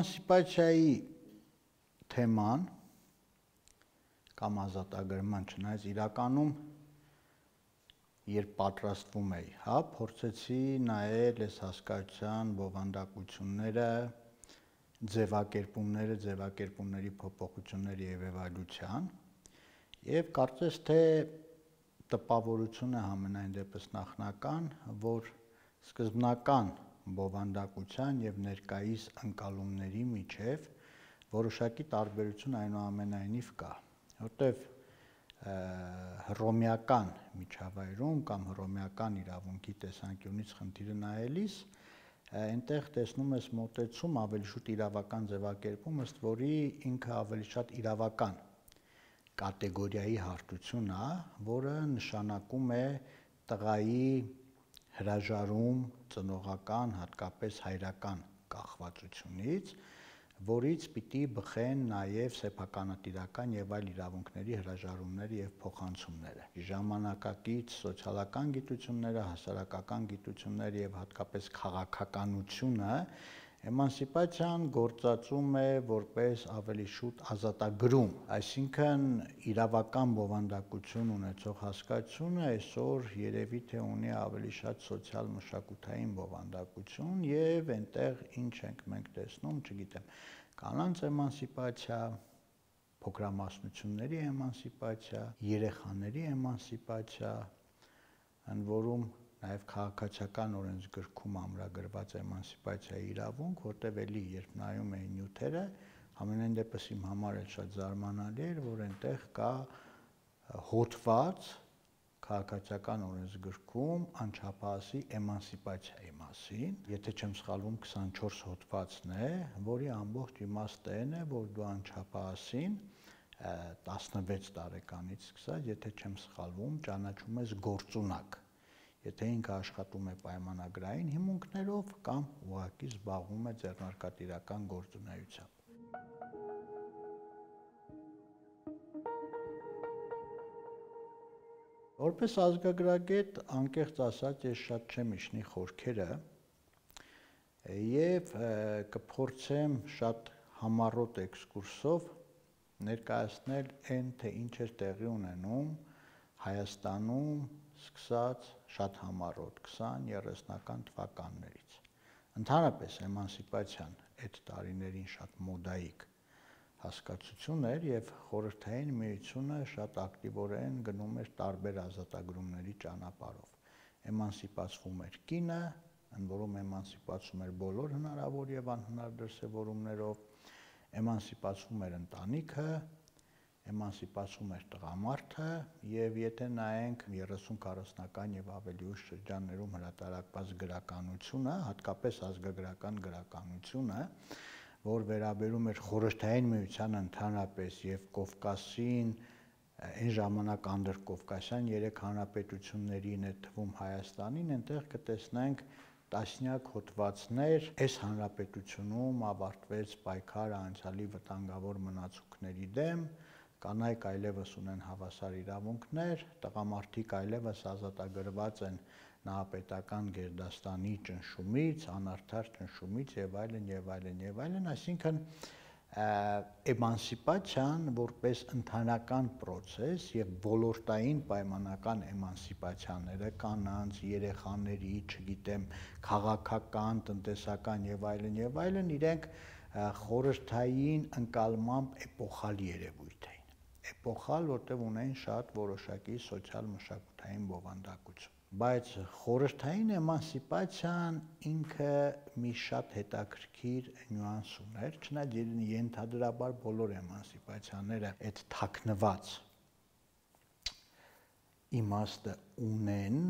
Էմանսիպացիայի թեման կամ ազատագրման չնայած իրականում երբ պատրաստվում էի, հա, փորձեցի նայել այս հասկացության բովանդակությունները, ձևակերպումները, ձևակերպումների փոփոխությունների եւ էվալյուցիան եւ կարծես թե տպավորությունը համենայն դեպս նախնական, որ սկզբնական բովանդակության եւ ներկայիս ընկալումների միջև որոշակի տարբերություն այնուամենայնիվ կա, որտեվ հռոմեական միջավայրում կամ հռոմեական իրավունքի տեսանկյունից խնդիրը նայելիս այնտեղ տեսնում ես մոտեցում ավելի շուտ իրավական ձևակերպում, ըստ որի ինքը ավելի շատ իրավական կատեգորիայի հարթություն է, որը նշանակում է տղայի հրաժարում ծնողական, հատկապես հայրական կախվածությունից, որից պիտի բխեն նաև սեփականատիրական եւ այլ իրավունքների հրաժարումները եւ փոխանցումները։ Ժամանակակից սոցիալական գիտությունները, հասարակական գիտությունները եւ հատկապես քաղաքականությունը Էմանսիպացիան գործածում է որպես ավելի շուտ ազատագրում, այսինքն իրավական բովանդակություն ունեցող հասկացությունը այսօր երևի թե ունի ավելի շատ սոցիալ մշակութային բովանդակություն եւ այնտեղ ինչ ենք մենք տեսնում, չգիտեմ, կանանց էմանսիպացիա, փոքրամասնությունների էմանսիպացիա, երեխաների էմանսիպացիա, ընդ որում նաև քաղաքացիական օրենսգրքում ամրագրված էմանսիպացիայի իրավունք, որտեղ էլի երբ նայում էին նյութերը, ամենայն դեպս իմ համար էլ շատ զարմանալի էր, որ այնտեղ կա հոդված քաղաքացիական օրենսգրքում անչափահասի էմանսիպացիայի մասին, եթե չեմ սխալվում 24 հոդվածն է, որի ամբողջ իմաստը այն է, որ դու անչափահասին 16 տարեկանից սկսած, եթե չեմ սխալվում, ճանաչում ես գործունակ եթե ինքը աշխատում է պայմանագրային հիմունքներով կամ ուղղակի զբաղվում է ձեռնարկատիրական գործունեությամբ։ Որպես ազգագրագետ, անկեղծ ասած, ես շատ չեմ իշնի խորքերը եւ կփորձեմ շատ համառոտ էքսկուրսով ներկայացնել այն, թե ինչ էր տեղի ունենում Հայաստանում սկսած շատ համառոտ 20-30-ական թվականներից։ Ընդհանրապես էմանսիպացիան այդ տարիներին շատ մոդայիկ հասկացություն էր եւ խորհրդային միությունը շատ ակտիվորեն գնում էր տարբեր ազատագրումների ճանապարհով։ Էմանսիպացվում էր կինը, ընդ որում էմանսիպացում էր բոլոր հնարավոր եւ անհնար դրսեւորումներով, էմանսիպացվում էր ընտանիքը, էմանսիպացում էր տղամարդը եւ եթե նայենք 30-40-ական եւ ավելի ուշ շրջաններում հրատարակված գրականությունը, հատկապես ազգագրական գրականությունը, որ վերաբերում էր խորհրդային միության ընդհանրապես եւ Կովկասին այն ժամանակ անդրկովկասյան երեք հանրապետություններին է թվում Հայաստանին, այնտեղ կտեսնենք տասնյակ հոդվածներ այս հանրապետությունում ավարտվեց պայքարը անցյալի վտանգավոր մնացուկների դեմ, կանայք այլևս ունեն հավասար իրավունքներ, տղամարդիկ այլևս ազատագրված են նահապետական գերդաստանի ճնշումից, անարդար ճնշումից եւ այլն եւ այլն եւ այլն, այսինքն էմանսիպացիան որպես ընդհանրական process եւ ոլորտային պայմանական էմանսիպացիաները կանանց, երեխաների, չգիտեմ, քաղաքական, տնտեսական եւ այլն եւ այլն իրենք խորհրդային ընկալմամբ էպոխալ երևույթ էին էպոխալ, որտեղ ունեն շատ որոշակի սոցիալ մշակութային բովանդակություն բայց խորհրդային էմանսիպացիան ինքը մի շատ հետաքրքիր նյուանս ուներ, չնայած ենթադրաբար բոլոր էմանսիպացիաները այդ թակնված իմաստը ունեն,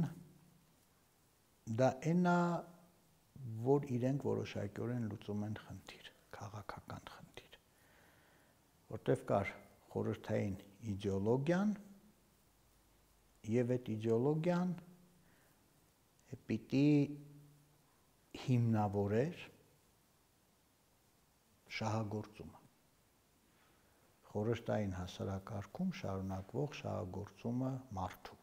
դա այնա, որ իրենք որոշակիորեն լուծում են խնդիր, քաղաքական խնդիր, որտեվ կար խորհրդային իդեոլոգիան եւ այդ իդեոլոգիան պիտի հիմնավորեր շահագործումը խորհրդային հասարակարգում շարունակվող շահագործումը մարդու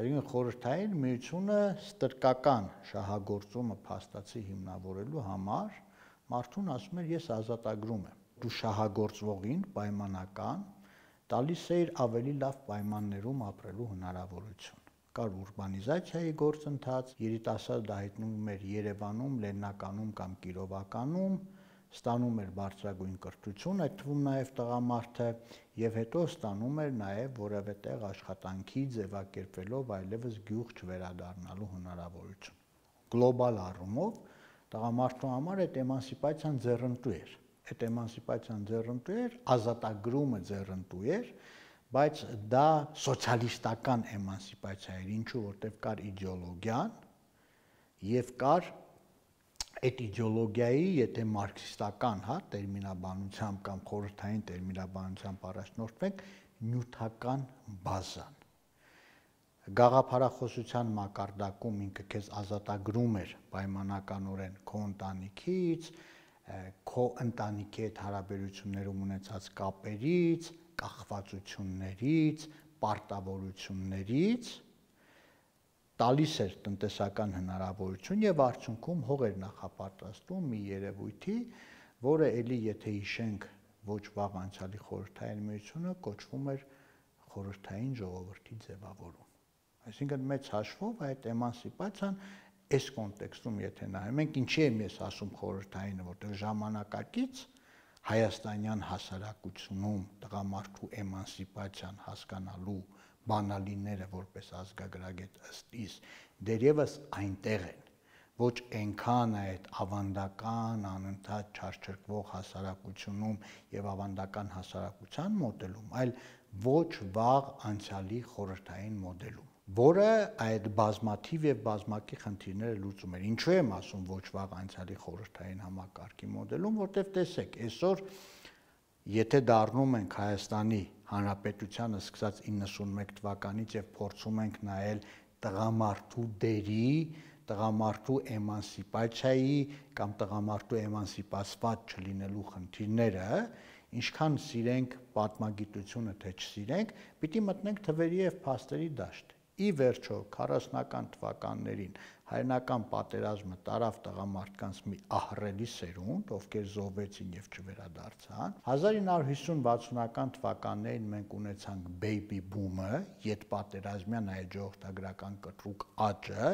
Այսինքն խորհրդային միությունը ստրկական շահագործումը փաստացի հիմնավորելու համար մարդուն ասում էր ես ազատագրում եմ։ Դու շահագործվողին պայմանական տալիս էիր ավելի լավ պայմաններում ապրելու հնարավորություն կար ուրբանիզացիայի գործընթաց, երիտասարդը հայտնվում էր Երևանում, Լեննականում կամ Կիրովականում, ստանում էր բարձրագույն կրթություն, այդ թվում նաև տղամարդը եւ հետո ստանում էր նաև որևէ տեղ աշխատանքի ձևակերպելով այլևս գյուղ չվերադառնալու հնարավորություն։ Գլոբալ առումով տղամարդու համար այդ էմանսիպացիան ձեռնտու էր։ Այդ էմանսիպացիան ձեռնտու էր, ազատագրումը ձեռնտու էր, բայց դա սոցիալիստական էմանսիպացիա էր, ինչու որտեվ կար իդեոլոգիան եւ կար այդ իդեոլոգիայի, եթե մարքսիստական, հա, տերմինաբանությամբ կամ խորհրդային տերմինաբանությամբ առաջնորդվենք, նյութական բազան։ Գաղափարախոսության մակարդակում ինքը քեզ ազատագրում էր պայմանականորեն քո ընտանիքից, քո ընտանիքի հետ հարաբերություններում ունեցած կապերից, կախվածություններից, պարտավորություններից, տալիս էր տնտեսական հնարավորություն եւ արդյունքում հող էր նախապատրաստում մի երևույթի, որը ելի եթե հիշենք ոչ վաղ անցյալի խորհրդային միությունը կոչվում էր խորհրդային ժողովրդի ձևավորում։ Այսինքն մեծ հաշվով այդ էմանսիպացիան այս կոնտեքստում եթե նայում ենք, ինչի եմ ես ասում խորհրդայինը, որտեղ ժամանակակից հայաստանյան հասարակությունում տղամարդու էմանսիպացիան հասկանալու բանալիները որպես ազգագրագետ ըստ իս դերևս այնտեղ են ոչ այնքան այդ ավանդական անընդհատ չարչրկվող հասարակությունում եւ ավանդական հասարակության մոդելում, այլ ոչ վաղ անցյալի խորհրդային մոդելում որը այդ բազմաթիվ եւ բազմակի խնդիրները լուծում էր։ Ինչու եմ ասում ոչ վաղ անցյալի խորհրդային համակարգի մոդելում, որտեվ տեսեք, այսօր եթե դառնում ենք Հայաստանի Հանրապետությանը սկսած 91 թվականից եւ փորձում ենք նայել տղամարդու դերի, տղամարդու էմանսիպացիայի կամ տղամարդու էմանսիպացված չլինելու խնդիրները, ինչքան սիրենք պատմագիտությունը թե չսիրենք, պիտի մտնենք թվերի եւ փաստերի դաշտ։ Ի վերջո 40-ական թվականներին հայրենական պատերազմը տարավ տղամարդկանց մի ահռելի սերունդ, ովքեր զոհվեցին եւ չվերադարձան։ 1950-60-ական թվականներին մենք ունեցանք baby boom-ը, յետ պատերազմյան այդ ժողովրդագրական կտրուկ աճը,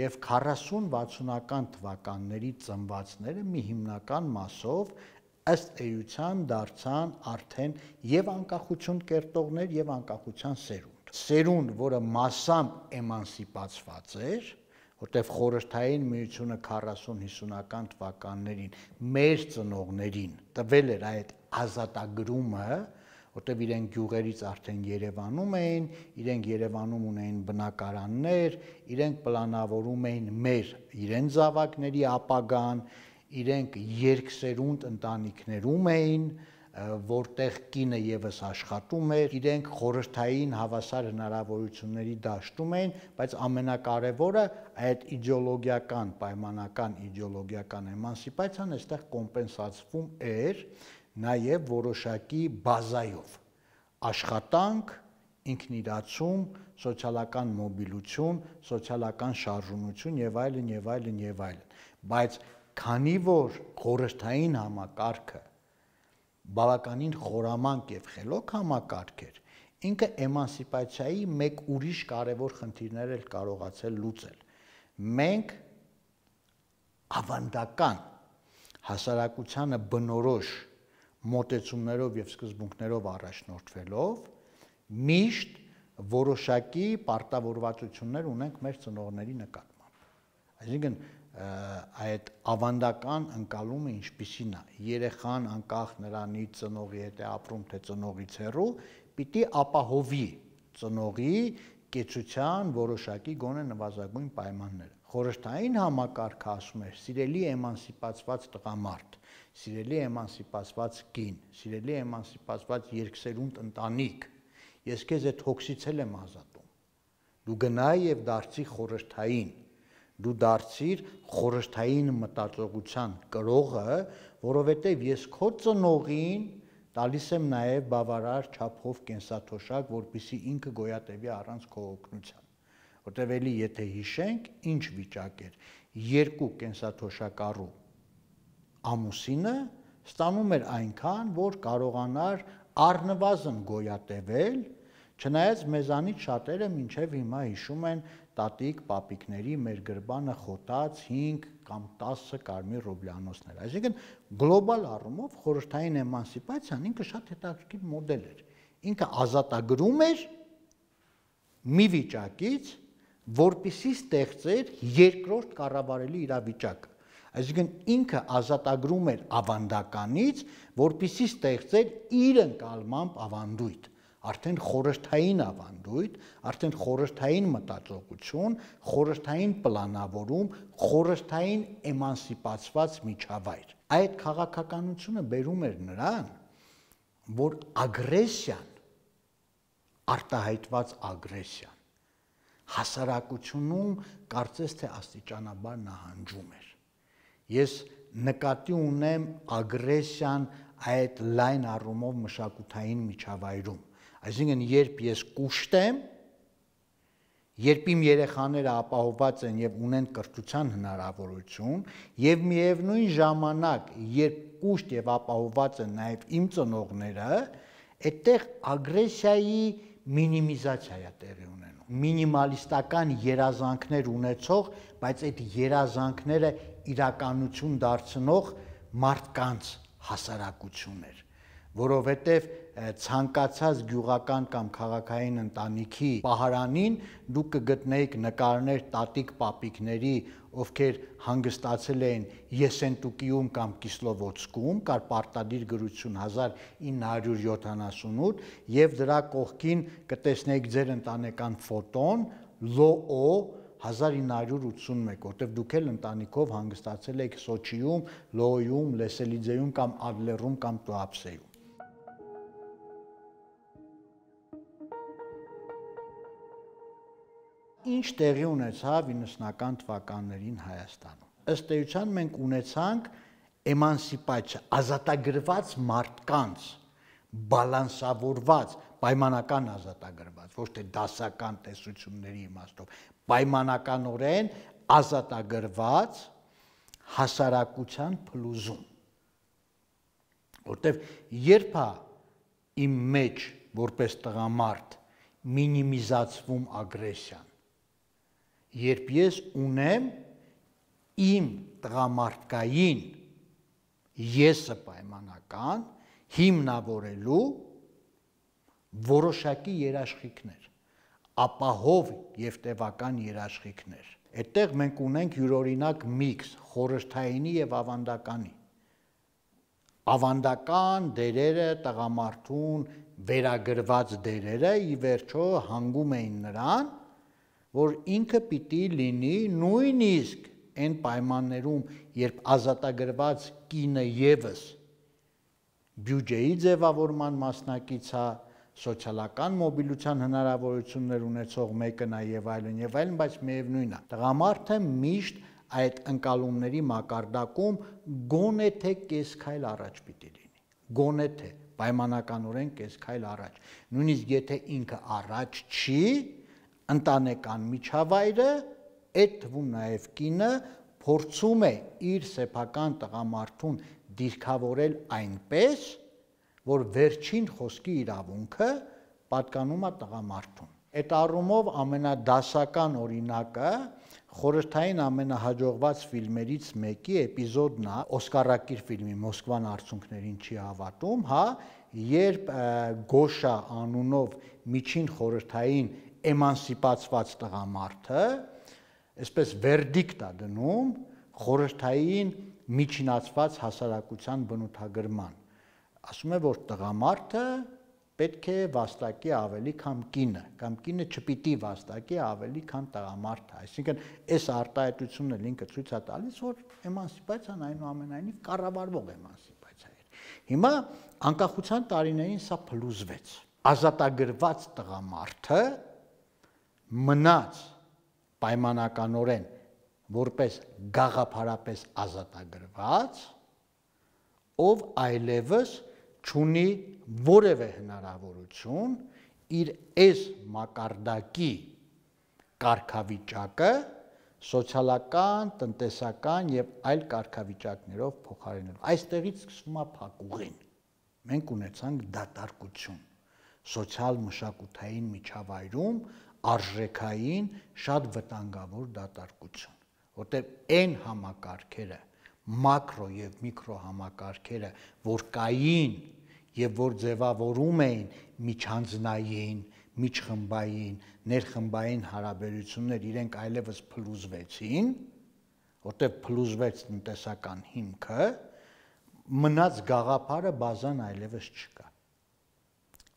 եւ 40-60-ական թվականների ծնվածները մի հիմնական մասով ըստ էության դարձան արդեն եւ անկախություն կերտողներ եւ անկախության սերունդ։ Սերունդ, որը massամբ էմանսիպացված էր, որտեվ խորհրդային միությունը 40-50-ական թվականներին մեր ծնողներին տվել էր այդ ազատագրումը, որտեվ իրենք գյուղերից արդեն Երևանում էին, իրենք Երևանում ունեին բնակարաններ, իրենք պլանավորում էին մեր իրեն զավակների ապագան, իրենք երկսերունդ ընտանիքներում էին, որտեղ կինը եւս աշխատում էր, իրենք խորհրդային հավասար հնարավորությունների դաշտում էին, բայց ամենակարևորը այդ իդեոլոգիական, պայմանական իդեոլոգիական էմանսիպացիան այստեղ կոմպենսացվում էր նաև որոշակի բազայով. Աշխատանք, ինքնիրացում, սոցիալական մոբիլություն, սոցիալական շարժունություն եւ այլն եւ այլն եւ այլն։ Բայց քանի որ խորհրդային համակարգը բավականին խորամանկ եւ խելոք համակարգ էր, ինքը էմանսիպացիայի մեկ ուրիշ կարևոր խնդիրներ էլ կարողացել լուծել։ Մենք ավանդական հասարակությանը բնորոշ մոտեցումներով եւ սկզբունքներով առաջնորդվելով միշտ որոշակի պարտավորվածություններ ունենք մեր ծնողների նկատմամբ։ Այսինքն այդ ավանդական ընկալումը ինչպիսին է երեխան անկախ նրանից ծնողի հետ է ապրում թե ծնողից հեռու պիտի ապահովի ծնողի կեցության որոշակի գոնե նվազագույն պայմանները խորհրդային համակարգը ասում է սիրելի էմանսիպացված տղամարդ սիրելի էմանսիպացված կին սիրելի էմանսիպացված երկսերունդ ընտանիք ես քեզ այդ հոգսից եմ ազատում դու գնա եւ դարձի խորհրդային դու դարձիր խորհրդային մտածողության կրողը, որովհետև ես քո ծնողին տալիս եմ նաև բավարար չափով կենսաթոշակ, որpիսի ինքը գոյատևի առանց քո օգնության։ Որտեվ էլի եթե հիշենք, ինչ վիճակ էր։ Երկու կենսաթոշակառու ամուսինը ստանում էր այնքան, որ կարողանար առնվազն գոյատևել, չնայած մեզանից շատերը մինչև հիմա հիշում են տատիկ պապիկների մեր գրբանը խոտած 5 կամ 10 կարմիր ռուբլյանոցներ։ Այսինքն գլոբալ առումով խորհրդային էմանսիպացիան ինքը շատ հետաքրքիր մոդել էր։ Ինքը ազատագրում էր մի վիճակից, որպիսի ստեղծեր երկրորդ կառավարելի իրավիճակը։ Այսինքն ինքը ազատագրում էր ավանդականից, որպիսի ստեղծեր իր ընկալմամբ ավանդույթ արդեն խորհրդային ավանդույթ, արդեն խորհրդային մտածողություն, խորհրդային պլանավորում, խորհրդային էմանսիպացված միջավայր։ Այդ քաղաքականությունը բերում էր նրան, որ ագրեսիան արտահայտված ագրեսիան հասարակությունում կարծես թե աստիճանաբար նահանջում էր։ Ես նկատի ունեմ ագրեսիան այդ լայն առումով մշակութային միջավայրում Այսինքն երբ ես կուշտ եմ, երբ իմ երեխաները ապահովված են եւ ունեն կրթության հնարավորություն եւ միևնույն ժամանակ երբ կուշտ եւ ապահովված են նաեւ իմ ծնողները, այդտեղ ագրեսիայի մինիմիզացիա է տեղի ունենում մինիմալիստական երազանքներ ունեցող, բայց այդ երազանքները իրականություն դարձնող մարդկանց հասարակություններ որովհետև ցանկացած գյուղական կամ քաղաքային ընտանիքի պահարանին դուք կգտնեիք նկարներ տատիկ պապիկների, ովքեր հանգստացել էին Եսենտուկիում կամ Կիսլովոցկում, կար պարտադիր գրություն 1978 եւ դրա կողքին կտեսնեիք ձեր ընտանեկան ֆոտոն ԼՕ 1981, որտեղ դուք էլ ընտանիքով հանգստացել եք Սոչիում, Լոյում, Լեսելիձեում կամ Ադլերում կամ Տուապսեում։ ինչ տեղի ունեցավ 90-ական թվականներին Հայաստանում։ Ըստ էության մենք ունեցանք էմանսիպացիա, ազատագրված մարդկանց բալանսավորված, պայմանական ազատագրված, ոչ թե դասական տեսությունների իմաստով, պայմանականորեն ազատագրված հասարակության փլուզում։ Որտեվ երբ է իմ մեջ որպես տղամարդ մինիմիզացվում ագրեսիան, երբ ես ունեմ իմ տղամարդկային եսը պայմանական հիմնավորելու որոշակի երաշխիքներ, ապահով եւ տևական երաշխիքներ։ Այդտեղ մենք ունենք յուրօրինակ միքս խորհրդայինի եւ ավանդականի։ Ավանդական դերերը տղամարդուն վերագրված դերերը ի վերջո հանգում էին նրան, որ ինքը պիտի լինի նույնիսկ այն պայմաններում, երբ ազատագրված կինը եւս բյուջեի ձևավորման մասնակից է, սոցիալական մոբիլության հնարավորություններ ունեցող մեկը նա եւ այլն եւ այլն, բայց միևնույնն է։ Տղամարդը միշտ այդ ընկալումների մակարդակում գոնե թե կես քայլ առաջ պիտի լինի։ Գոնե թե պայմանականորեն կես քայլ առաջ։ Նույնիսկ եթե ինքը առաջ չի, ընտանեկան միջավայրը, այդ թվում նաև կինը փորձում է իր սեփական տղամարդուն դիրքավորել այնպես, որ վերջին խոսքի իրավունքը պատկանում է տղամարդուն։ Այդ առումով ամենադասական օրինակը խորհրդային ամենահաջողված ֆիլմերից մեկի էպիզոդն է Օսկարակիր ֆիլմի Մոսկվան արցունքներին չի հավատում, հա, երբ Գոշա անունով միջին խորհրդային էմանսիպացված տղամարդը այսպես վերդիկտ է դնում խորհրդային միջինացված հասարակության բնութագրման ասում է որ տղամարդը պետք է վաստակի ավելի քան կինը կամ կինը չպիտի վաստակի ավելի քան տղամարդը այսինքն այս արտահայտությունն էլ ինքը ցույց է տալիս որ էմանսիպացիան այնուամենայնիվ կառավարվող էմանսիպացիա էր հիմա անկախության տարիներին սա փլուզվեց ազատագրված տղամարդը մնաց պայմանականորեն որպես գաղափարապես ազատագրված, ով այլևս ճունի որևէ հնարավորություն իր այս մակարդակի կարգավիճակը սոցիալական, տնտեսական եւ այլ կարգավիճակներով փոխարինելու։ Այստեղից սկսվում է փակուղին։ Մենք ունեցանք դատարկություն սոցիալ մշակութային միջավայրում արժեքային շատ վտանգավոր դատարկություն, որտեղ այն համակարգերը, մակրո եւ միկրո համակարգերը, որ կային եւ որ ձևավորում էին միջանձնային, միջխմբային, ներխմբային հարաբերություններ իրենք այլևս փլուզվեցին, որտեղ փլուզվեց տնտեսական հիմքը, մնաց գաղափարը բազան այլևս չկա։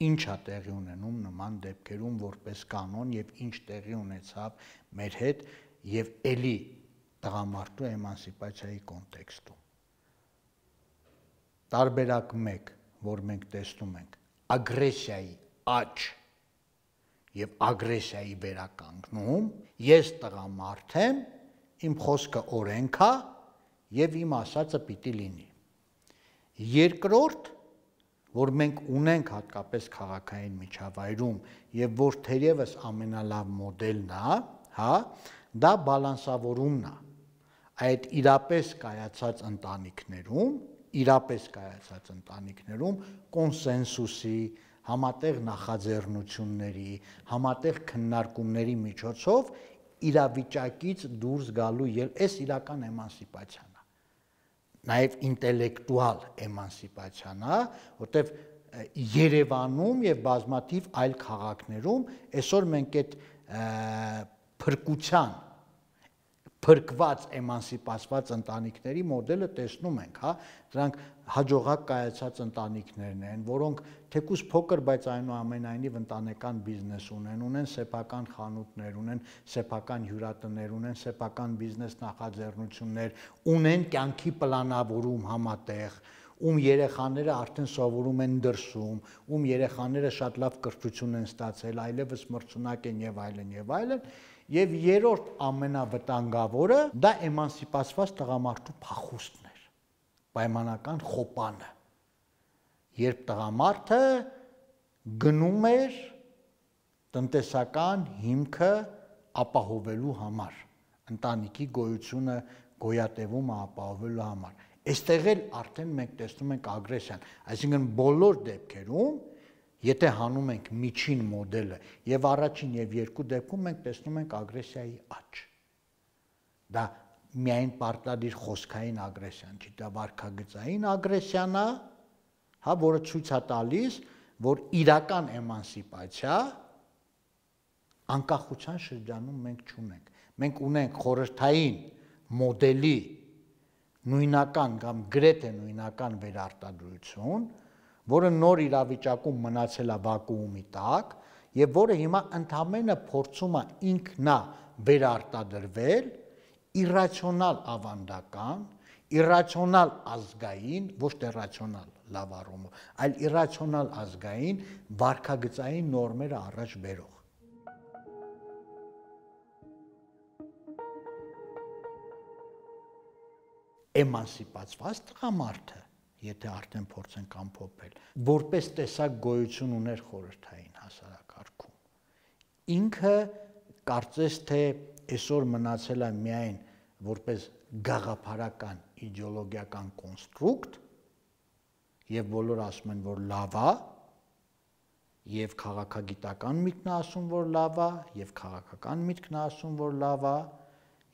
Ինչ է տեղի ունենում նման դեպքերում որպես կանոն եւ ինչ տեղի ունեցավ մեր հետ եւ ելի տղամարդու էմանսիպացիայի կոնտեքստում։ Տարբերակ 1, որ մենք տեսնում ենք, ագրեսիայի աճ եւ ագրեսիայի վերականգնում, ես տղամարդ եմ, իմ խոսքը օրենք է եւ իմ ասածը պիտի լինի։ Երկրորդ, որ մենք ունենք հատկապես քաղաքային միջավայրում եւ որ թերևս ամենալավ մոդելն է, հա, դա բալանսավորումն է։ Այդ իրապես կայացած ընտանիքներում, իրապես կայացած ընտանիքներում կոնսենսուսի, համատեղ նախաձեռնությունների, համատեղ քննարկումների միջոցով իրավիճակից դուրս գալու ել էս իրական էմանսիպացիան է։ Նաև ինտելեկտուալ էմանսիպացիան է, որտեվ Երևանում եւ բազմաթիվ այլ քաղաքներում այսօր մենք այդ փրկության փրկված էմանսիպացված ընտանիքների մոդելը տեսնում ենք, հա, դրանք հաջողակ կայացած ընտանիքներն են, որոնք թեկուզ փոքր, բայց այնուամենայնիվ ընտանեկան բիզնես ունեն, ունեն սեփական խանութներ, ունեն սեփական հյուրատներ, ունեն սեփական բիզնես նախաձեռնություններ, ունեն կյանքի պլանավորում համատեղ, ում երեխաները արդեն սովորում են դրսում, ում երեխաները շատ լավ կրթություն են ստացել, այլևս մրցունակ են եւ այլն եւ այլն, Եվ երրորդ ամենավտանգավորը դա էմանսիպացված տղամարդու փախուստն էր։ Պայմանական խոպանը։ Երբ տղամարդը գնում էր տնտեսական հիմքը ապահովելու համար, ընտանիքի գոյությունը գոյատևումը ապահովելու համար։ Այստեղ էլ արդեն մենք տեսնում ենք ագրեսիան, այսինքն բոլոր դեպքերում Եթե հանում ենք միջին մոդելը եւ առաջին եւ երկու դեպքում մենք տեսնում ենք ագրեսիայի աճ։ Դա միայն պարտադիր խոսքային ագրեսիան չի, դա վարքագծային ագրեսիան է, հա, որը ցույց է տալիս, որ իրական էմանսիպացիա անկախության շրջանում մենք չունենք։ Մենք ունենք խորհրդային մոդելի նույնական կամ գրեթե նույնական վերարտադրություն, որը նոր իրավիճակում մնացել է վակուումի տակ եւ որը հիմա ընդամենը փորձում է ինքնա վերարտադրվել իրացիոնալ ավանդական, իրացիոնալ ազգային, ոչ թե ռացիոնալ լավ առումով, այլ իրացիոնալ ազգային վարկագծային նորմերը առաջ բերող էմանսիպացված տղամարդը եթե արդեն փորձենք ամփոփել, որպես տեսակ գոյություն ուներ խորհրդային հասարակարգում։ Ինքը կարծես թե այսօր մնացել է միայն որպես գաղափարական իդեոլոգիական կոնստրուկտ եւ բոլորը ասում են որ լավ է եւ քաղաքագիտական միտքն ասում որ լավ է եւ քաղաքական միտքն ասում որ լավ է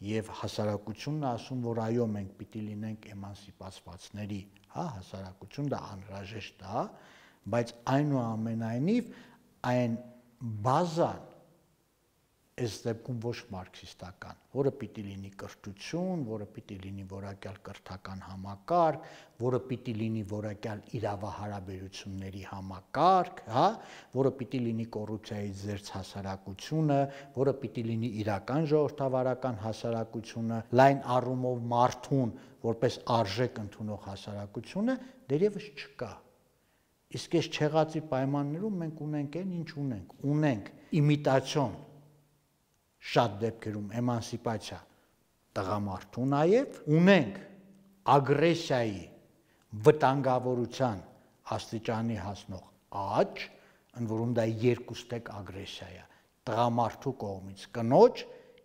եւ հասարակությունն ասում որ այո մենք պիտի լինենք էմանսիպացվածների հա, հասարակություն դա անհրաժեշտ է, բայց այնուամենայնիվ այն բազան այս դեպքում ոչ մարքսիստական, որը պիտի լինի կրթություն, որը պիտի լինի որակյալ կրթական համակարգ, որը պիտի լինի որակյալ իրավահարաբերությունների համակարգ, հա, որը պիտի լինի կոռուպցիայից զերծ հասարակությունը, որը պիտի լինի իրական ժողովրդավարական հասարակությունը, լայն առումով մարդուն որպես արժեք ընդունող հասարակությունը դերևս չկա։ Իսկ այս չեղածի պայմաններում մենք ունենք այն ինչ ունենք։ Ունենք իմիտացիոն շատ դեպքերում էմանսիպացիա տղամարդու նաև ունենք ագրեսիայի վտանգավորության աստիճանի հասնող աճ, ընդ որում դա երկուստեք ագրեսիա է տղամարդու կողմից կնոջ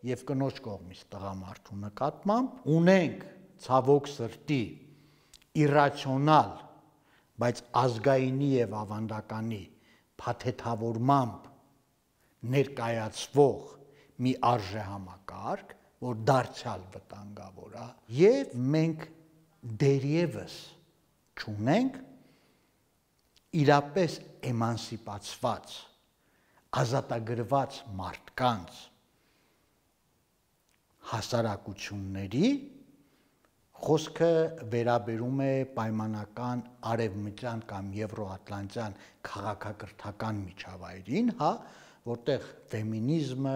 եւ կնոջ կողմից տղամարդու նկատմամբ ունենք ցավոք սրտի իրացիոնալ, բայց ազգայինի եւ ավանդականի փաթեթավորմամբ ներկայացվող մի արժե համակարգ, որ դարձյալ վտանգավոր է, եւ մենք դերևս ճունենք իրապես էմանսիպացված ազատագրված մարդկանց հասարակությունների խոսքը վերաբերում է պայմանական արևմտյան կամ եվրոատլանտյան քաղաքակրթական միջավայրին, հա, որտեղ ֆեմինիզմը,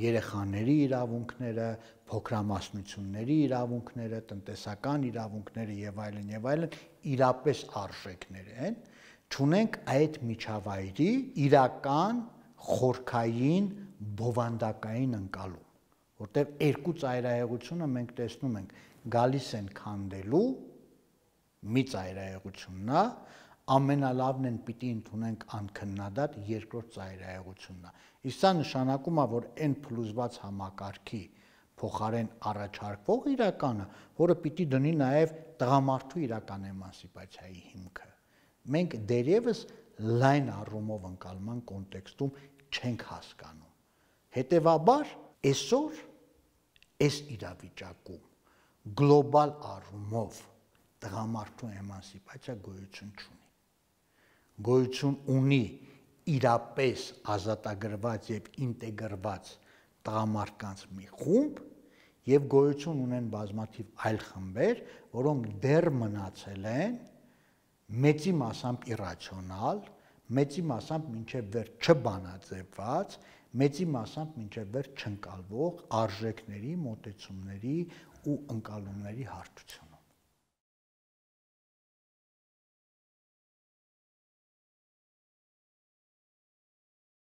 երեխաների իրավունքները, փոքրամասնությունների իրավունքները, տնտեսական իրավունքները եւ այլն եւ այլն իրապես արժեքներ են, ճունենք այդ միջավայրի իրական խորքային բովանդակային ընկալում, որտեղ երկու ծայրահեղությունը մենք տեսնում ենք. գալիս են քանդելու մի ծայրահեղությունն է, ամենալավն են պիտի ընդունենք անքննադատ երկրորդ ծայրահեղությունն է։ Իսկ սա նշանակում է, որ n +1 համակարգի փոխարեն առաջարկվող իրականը, որը պիտի դնի նաև տղամարդու իրական էմանսիպացիայի հիմքը։ Մենք դերևս լայն առումով ընկալման կոնտեքստում չենք հասկանում։ Հետևաբար, այսօր այս իրավիճակում գլոբալ առումով տղամարդու էմանսիպացիա գոյություն չունի գոյություն ունի իրապես ազատագրված եւ ինտեգրված տղամարդկանց մի խումբ եւ գոյություն ունեն բազմաթիվ այլ խմբեր, որոնք դեռ մնացել են մեծի մասամբ իրացիոնալ, մեծի մասամբ մինչև վեր չբանաձևված, մեծի մասամբ մինչև վեր չընկալվող արժեքների, մոտեցումների ու ընկալումների հարթություն